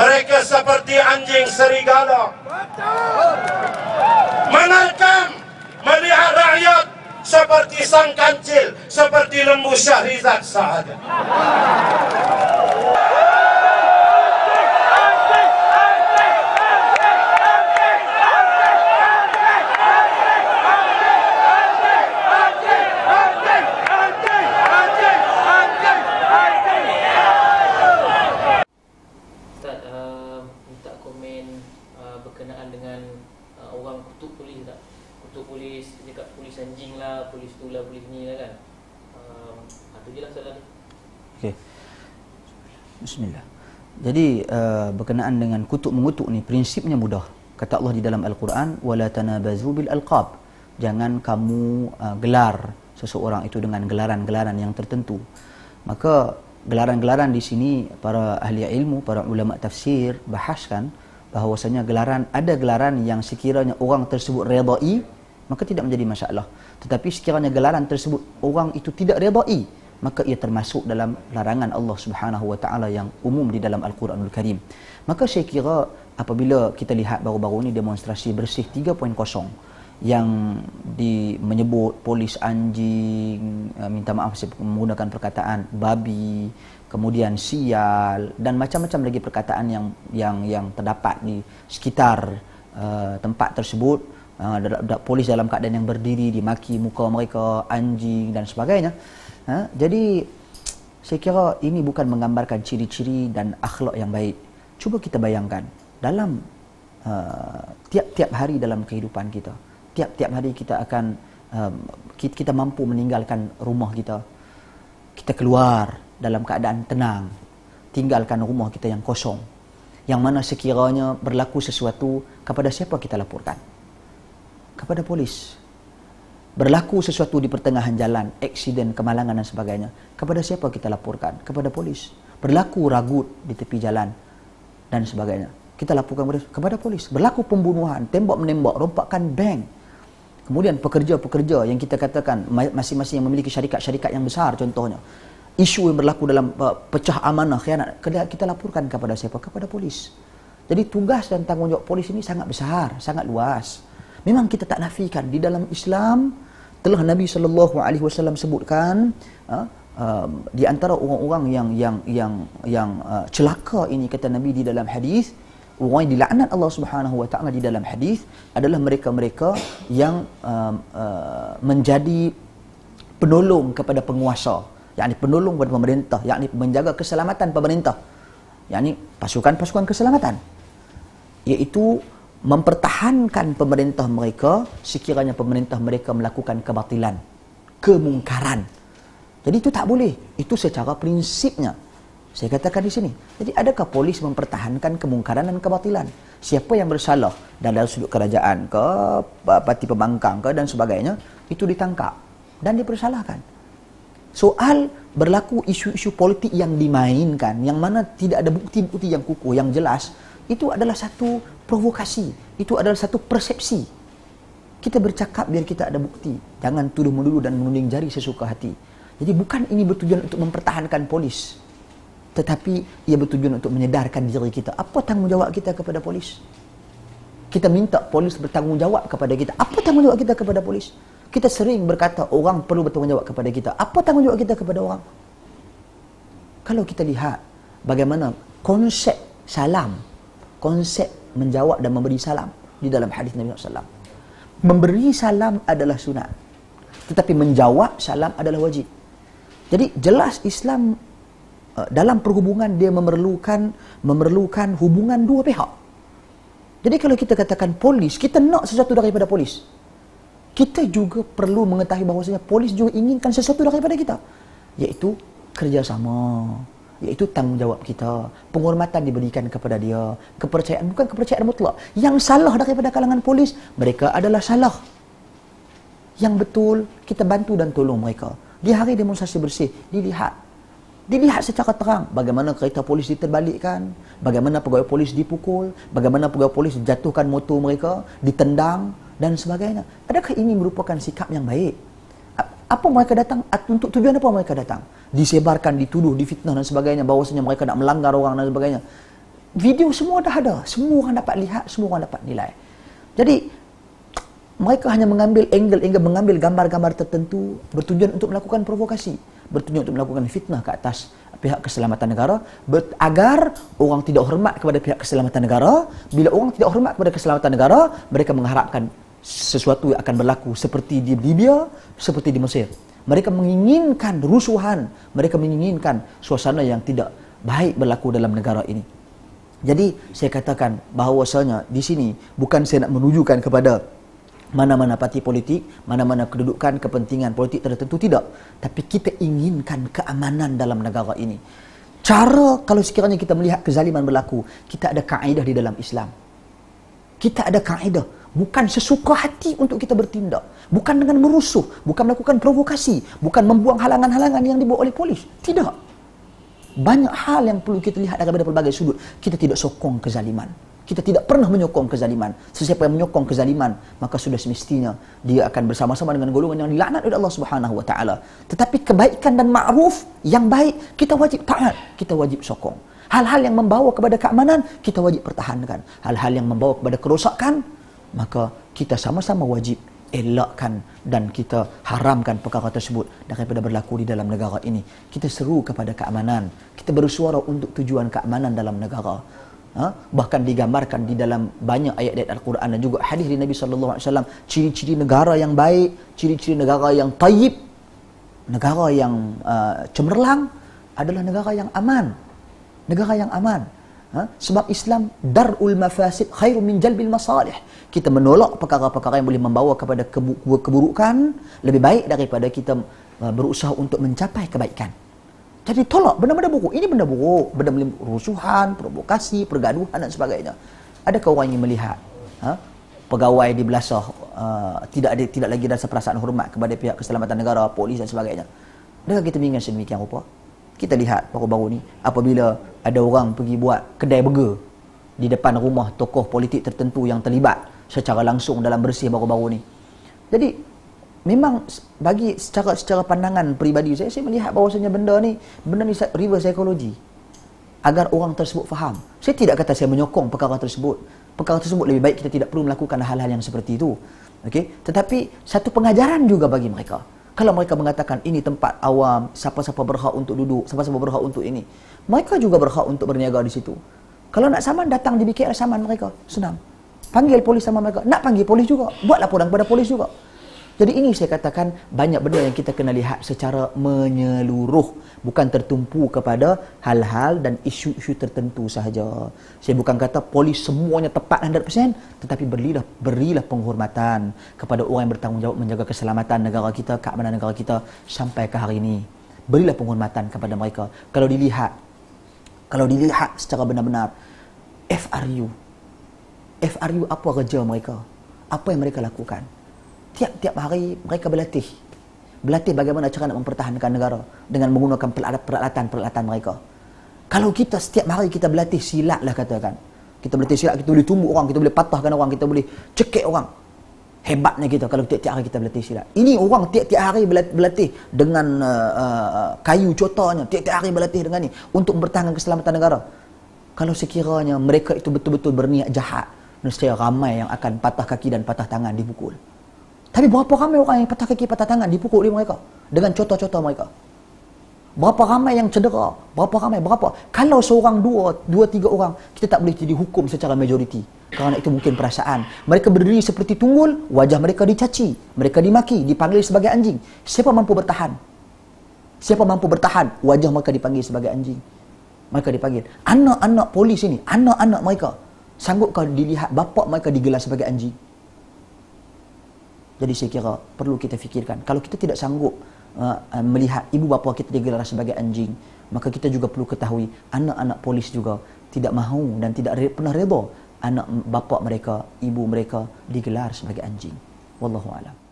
Mereka seperti anjing serigala. Menerkam melihat rakyat seperti sang kancil, seperti lembu syahrizat sahaja. Ustaz, uh, minta komen uh, berkenaan dengan uh, orang kutuk polis tak? Kutuk polis, cakap polis anjing lah, polis tu lah, polis ni lah kan. Uh, itu je lah soalan ni. Okey. Bismillah. Jadi uh, berkenaan dengan kutuk mengutuk ni prinsipnya mudah. Kata Allah di dalam Al-Quran, wala tanabazu bil alqab. Jangan kamu uh, gelar seseorang itu dengan gelaran-gelaran yang tertentu. Maka gelaran-gelaran di sini para ahli ilmu, para ulama tafsir bahaskan bahawasanya gelaran ada gelaran yang sekiranya orang tersebut redai maka tidak menjadi masalah. Tetapi sekiranya gelaran tersebut orang itu tidak redai maka ia termasuk dalam larangan Allah Subhanahu wa taala yang umum di dalam Al-Quranul Karim. Maka saya kira apabila kita lihat baru-baru ini demonstrasi bersih 3.0 yang di menyebut polis anjing uh, minta maaf saya menggunakan perkataan babi kemudian sial dan macam-macam lagi perkataan yang yang yang terdapat di sekitar uh, tempat tersebut uh, polis dalam keadaan yang berdiri dimaki muka mereka anjing dan sebagainya ha? jadi saya kira ini bukan menggambarkan ciri-ciri dan akhlak yang baik cuba kita bayangkan dalam uh, tiap-tiap hari dalam kehidupan kita tiap-tiap hari kita akan um, kita, kita mampu meninggalkan rumah kita. Kita keluar dalam keadaan tenang. Tinggalkan rumah kita yang kosong. Yang mana sekiranya berlaku sesuatu kepada siapa kita laporkan? Kepada polis. Berlaku sesuatu di pertengahan jalan aksiden kemalangan dan sebagainya kepada siapa kita laporkan? Kepada polis. Berlaku ragut di tepi jalan dan sebagainya kita laporkan kepada polis. Berlaku pembunuhan tembak menembak rompakan bank Kemudian pekerja-pekerja yang kita katakan masing-masing yang memiliki syarikat-syarikat yang besar contohnya. Isu yang berlaku dalam pecah amanah khianat kita laporkan kepada siapa? Kepada polis. Jadi tugas dan tanggungjawab polis ini sangat besar, sangat luas. Memang kita tak nafikan di dalam Islam telah Nabi sallallahu alaihi wasallam sebutkan uh, uh, di antara orang-orang yang yang yang yang uh, celaka ini kata Nabi di dalam hadis orang yang dilaknat Allah Subhanahu wa taala di dalam hadis adalah mereka-mereka yang uh, uh, menjadi penolong kepada penguasa. Yakni penolong kepada pemerintah yakni menjaga keselamatan pemerintah. Yakni pasukan-pasukan keselamatan. Iaitu mempertahankan pemerintah mereka sekiranya pemerintah mereka melakukan kebatilan kemungkaran. Jadi itu tak boleh. Itu secara prinsipnya saya katakan di sini. Jadi adakah polis mempertahankan kemungkaran dan kebatilan? Siapa yang bersalah dalam sudut kerajaan ke, parti pembangkang ke dan sebagainya, itu ditangkap dan dipersalahkan. Soal berlaku isu-isu politik yang dimainkan, yang mana tidak ada bukti-bukti yang kukuh, yang jelas, itu adalah satu provokasi. Itu adalah satu persepsi. Kita bercakap biar kita ada bukti. Jangan tuduh-menuduh dan menunding jari sesuka hati. Jadi bukan ini bertujuan untuk mempertahankan polis tetapi ia bertujuan untuk menyedarkan diri kita. Apa tanggungjawab kita kepada polis? Kita minta polis bertanggungjawab kepada kita. Apa tanggungjawab kita kepada polis? Kita sering berkata orang perlu bertanggungjawab kepada kita. Apa tanggungjawab kita kepada orang? Kalau kita lihat bagaimana konsep salam konsep menjawab dan memberi salam di dalam hadis Nabi SAW memberi salam adalah sunat tetapi menjawab salam adalah wajib. Jadi jelas Islam dalam perhubungan dia memerlukan memerlukan hubungan dua pihak. Jadi kalau kita katakan polis, kita nak sesuatu daripada polis. Kita juga perlu mengetahui bahawasanya polis juga inginkan sesuatu daripada kita. Iaitu kerjasama. Iaitu tanggungjawab kita. Penghormatan diberikan kepada dia. Kepercayaan, bukan kepercayaan mutlak. Yang salah daripada kalangan polis, mereka adalah salah. Yang betul, kita bantu dan tolong mereka. Di hari demonstrasi bersih, dilihat dilihat secara terang bagaimana kereta polis diterbalikkan, bagaimana pegawai polis dipukul, bagaimana pegawai polis jatuhkan motor mereka, ditendang dan sebagainya. Adakah ini merupakan sikap yang baik? Apa mereka datang? Untuk tujuan apa mereka datang? Disebarkan, dituduh, difitnah dan sebagainya bahawasanya mereka nak melanggar orang dan sebagainya. video semua dah ada semua orang dapat lihat semua orang dapat nilai jadi mereka hanya mengambil angle-angle mengambil gambar-gambar tertentu bertujuan untuk melakukan provokasi bertujuan untuk melakukan fitnah ke atas pihak keselamatan negara ber- agar orang tidak hormat kepada pihak keselamatan negara bila orang tidak hormat kepada keselamatan negara mereka mengharapkan sesuatu yang akan berlaku seperti di Libya seperti di Mesir. Mereka menginginkan rusuhan mereka menginginkan suasana yang tidak baik berlaku dalam negara ini. Jadi saya katakan bahawasanya di sini bukan saya nak menunjukkan kepada mana-mana parti politik, mana-mana kedudukan, kepentingan politik tertentu tidak. Tapi kita inginkan keamanan dalam negara ini. Cara kalau sekiranya kita melihat kezaliman berlaku, kita ada kaedah di dalam Islam. Kita ada kaedah. Bukan sesuka hati untuk kita bertindak. Bukan dengan merusuh. Bukan melakukan provokasi. Bukan membuang halangan-halangan yang dibuat oleh polis. Tidak banyak hal yang perlu kita lihat daripada pelbagai sudut. Kita tidak sokong kezaliman. Kita tidak pernah menyokong kezaliman. Sesiapa yang menyokong kezaliman, maka sudah semestinya dia akan bersama-sama dengan golongan yang dilaknat oleh Allah Subhanahu wa taala. Tetapi kebaikan dan ma'ruf yang baik, kita wajib taat, kita wajib sokong. Hal-hal yang membawa kepada keamanan, kita wajib pertahankan. Hal-hal yang membawa kepada kerosakan, maka kita sama-sama wajib elakkan dan kita haramkan perkara tersebut daripada berlaku di dalam negara ini. Kita seru kepada keamanan. Kita bersuara untuk tujuan keamanan dalam negara. Ha? Bahkan digambarkan di dalam banyak ayat-ayat Al-Quran dan juga hadis dari Nabi wasallam ciri-ciri negara yang baik, ciri-ciri negara yang tayyib, negara yang uh, cemerlang adalah negara yang aman. Negara yang aman. Ha? Sebab Islam darul mafasid khairu min jalbil masalih. Kita menolak perkara-perkara yang boleh membawa kepada keburukan lebih baik daripada kita uh, berusaha untuk mencapai kebaikan. Jadi tolak benda-benda buruk. Ini benda buruk, benda rusuhan, provokasi, pergaduhan dan sebagainya. Adakah orang ingin melihat ha? pegawai di belasah uh, tidak ada tidak lagi rasa perasaan hormat kepada pihak keselamatan negara, polis dan sebagainya? Adakah kita ingin sedemikian rupa? Kita lihat baru-baru ni apabila ada orang pergi buat kedai burger di depan rumah tokoh politik tertentu yang terlibat secara langsung dalam bersih baru-baru ni. Jadi memang bagi secara secara pandangan peribadi saya saya melihat bahawasanya benda ni benda ni reverse psychology agar orang tersebut faham. Saya tidak kata saya menyokong perkara tersebut. Perkara tersebut lebih baik kita tidak perlu melakukan hal-hal yang seperti itu. Okey, tetapi satu pengajaran juga bagi mereka. Kalau mereka mengatakan ini tempat awam, siapa-siapa berhak untuk duduk, siapa-siapa berhak untuk ini. Mereka juga berhak untuk berniaga di situ. Kalau nak saman, datang di BKR saman mereka. Senang. Panggil polis sama mereka. Nak panggil polis juga. Buat laporan kepada polis juga. Jadi ini saya katakan banyak benda yang kita kena lihat secara menyeluruh bukan tertumpu kepada hal-hal dan isu-isu tertentu sahaja. Saya bukan kata polis semuanya tepat 100% tetapi berilah berilah penghormatan kepada orang yang bertanggungjawab menjaga keselamatan negara kita, keamanan negara kita sampai ke hari ini. Berilah penghormatan kepada mereka. Kalau dilihat kalau dilihat secara benar-benar FRU FRU apa kerja mereka? Apa yang mereka lakukan? Tiap-tiap hari mereka berlatih. Berlatih bagaimana cara nak mempertahankan negara dengan menggunakan peralatan-peralatan mereka. Kalau kita setiap hari kita berlatih silat lah katakan. Kita berlatih silat kita boleh tumbuk orang kita boleh patahkan orang kita boleh cekik orang. Hebatnya kita kalau tiap-tiap hari kita berlatih silat. Ini orang tiap-tiap hari berlatih dengan uh, uh, kayu contohnya tiap-tiap hari berlatih dengan ni untuk mempertahankan keselamatan negara. Kalau sekiranya mereka itu betul-betul berniat jahat nescaya ramai yang akan patah kaki dan patah tangan dipukul tapi berapa ramai orang yang patah kaki, patah tangan dipukul oleh mereka dengan contoh-contoh mereka? Berapa ramai yang cedera? Berapa ramai? Berapa? Kalau seorang dua, dua tiga orang, kita tak boleh jadi hukum secara majoriti. Kerana itu mungkin perasaan. Mereka berdiri seperti tunggul, wajah mereka dicaci, mereka dimaki, dipanggil sebagai anjing. Siapa mampu bertahan? Siapa mampu bertahan? Wajah mereka dipanggil sebagai anjing. Mereka dipanggil. Anak-anak polis ini, anak-anak mereka, sanggupkah dilihat bapak mereka digelar sebagai anjing? Jadi saya kira perlu kita fikirkan. Kalau kita tidak sanggup uh, uh, melihat ibu bapa kita digelar sebagai anjing, maka kita juga perlu ketahui anak-anak polis juga tidak mahu dan tidak re- pernah redha anak bapa mereka, ibu mereka digelar sebagai anjing. Wallahu a'lam.